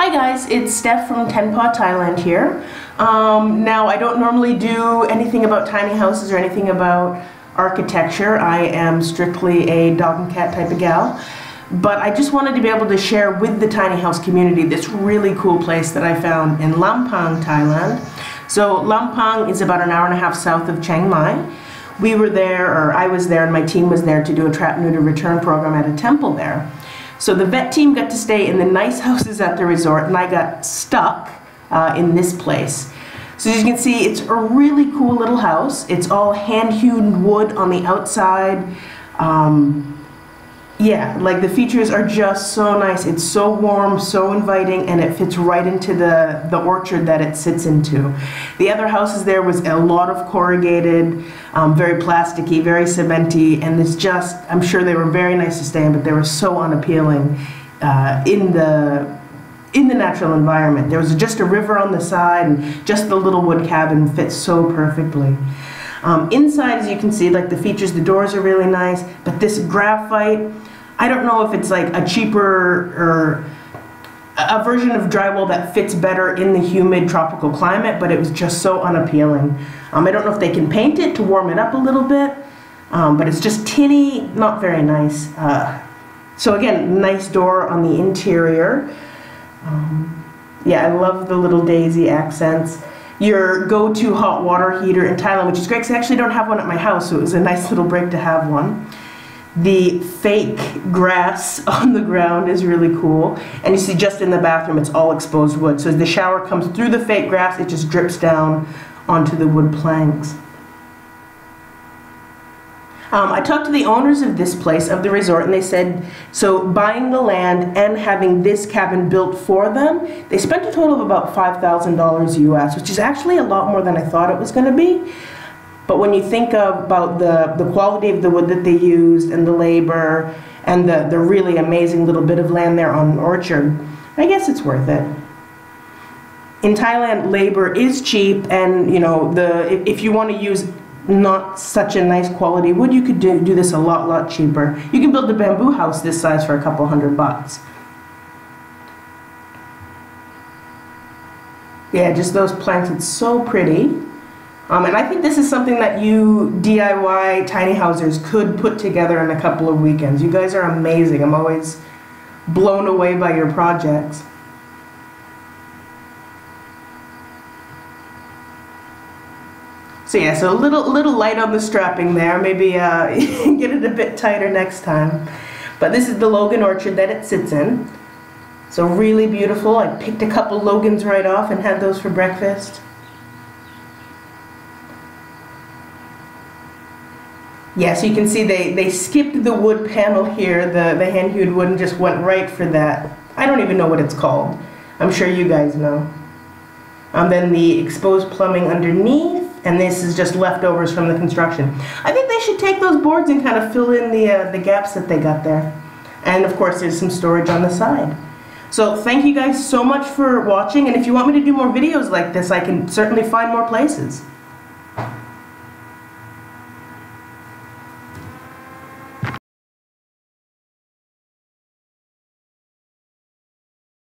Hi guys, it's Steph from Ten Paw Thailand here. Um, now I don't normally do anything about tiny houses or anything about architecture. I am strictly a dog and cat type of gal. But I just wanted to be able to share with the tiny house community this really cool place that I found in Lampang, Thailand. So Lampang is about an hour and a half south of Chiang Mai. We were there, or I was there and my team was there to do a trap neuter return program at a temple there. So the vet team got to stay in the nice houses at the resort, and I got stuck uh, in this place. So as you can see, it's a really cool little house. It's all hand-hewn wood on the outside. Um, yeah, like the features are just so nice. It's so warm, so inviting, and it fits right into the, the orchard that it sits into. The other houses there was a lot of corrugated, um, very plasticky, very cementy, and it's just, I'm sure they were very nice to stay in, but they were so unappealing uh, in the in the natural environment. There was just a river on the side, and just the little wood cabin fits so perfectly. Um, inside, as you can see, like the features, the doors are really nice, but this graphite, I don't know if it's like a cheaper or a version of drywall that fits better in the humid tropical climate, but it was just so unappealing. Um, I don't know if they can paint it to warm it up a little bit, um, but it's just tinny, not very nice. Uh, so again, nice door on the interior. Um, yeah, I love the little daisy accents. Your go-to hot water heater in Thailand, which is great because I actually don't have one at my house, so it was a nice little break to have one. The fake grass on the ground is really cool. And you see just in the bathroom, it's all exposed wood. So as the shower comes through the fake grass, it just drips down onto the wood planks. Um, I talked to the owners of this place, of the resort, and they said, so buying the land and having this cabin built for them, they spent a total of about $5,000 US, which is actually a lot more than I thought it was going to be. But when you think about the, the quality of the wood that they used and the labor and the, the really amazing little bit of land there on an orchard, I guess it's worth it. In Thailand, labor is cheap, and you know the if you want to use not such a nice quality wood, you could do, do this a lot, lot cheaper. You can build a bamboo house this size for a couple hundred bucks. Yeah, just those planks, it's so pretty. Um, and I think this is something that you DIY tiny housers could put together in a couple of weekends. You guys are amazing. I'm always blown away by your projects. So yeah, so a little, little light on the strapping there. Maybe uh, get it a bit tighter next time. But this is the longan orchard that it sits in. So really beautiful. I picked a couple longans right off and had those for breakfast. Yeah, so you can see they, they skipped the wood panel here, the, the hand-hewed wood, and just went right for that. I don't even know what it's called. I'm sure you guys know. Um, then the exposed plumbing underneath, and this is just leftovers from the construction. I think they should take those boards and kind of fill in the, uh, the gaps that they got there. And of course, there's some storage on the side. So thank you guys so much for watching, and if you want me to do more videos like this, I can certainly find more places.